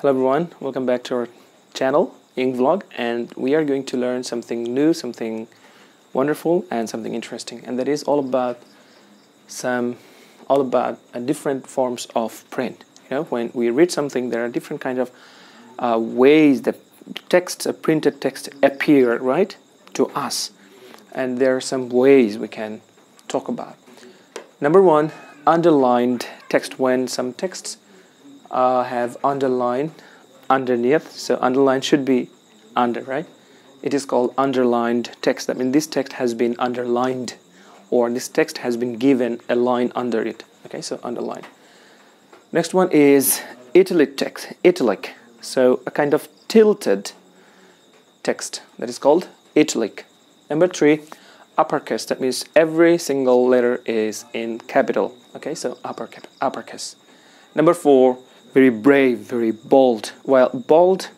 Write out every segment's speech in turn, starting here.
Hello everyone, welcome back to our channel, EngVlog, and we are going to learn something new, something wonderful, and something interesting, and that is all about some, all about uh, different forms of print. You know, when we read something, there are different kind of uh, ways that text, uh, printed text, appear right to us, and there are some ways we can talk about. Number one, underlined text. When some texts uh, have underline underneath. So underline should be under right? It is called underlined text. That means this text has been underlined or this text has been given a line under it. Okay so underline next one is italic text italic. So a kind of tilted text that is called italic. Number three uppercase. That means every single letter is in capital. Okay so upper uppercase. Number four very brave, very bold. Well, bold,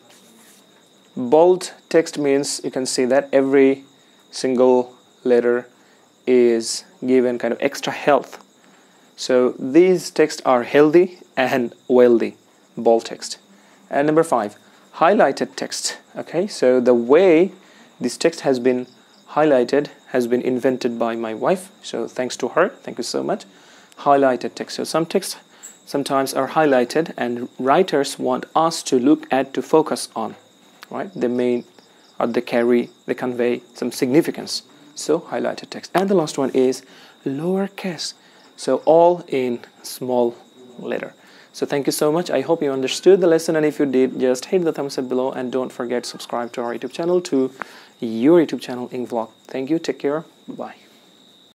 bold text means you can see that every single letter is given kind of extra health. So these texts are healthy and wealthy, bold text. And number five, highlighted text. Okay, so the way this text has been highlighted has been invented by my wife. So thanks to her, thank you so much. Highlighted text. So some text sometimes are highlighted and writers want us to look at to focus on right? They may or they carry they convey some significance. So highlighted text. And the last one is lowercase so all in small letter. So thank you so much. I hope you understood the lesson and if you did just hit the thumbs up below and don't forget subscribe to our youtube channel to your youtube channel EngVlog thank you. Take care. Bye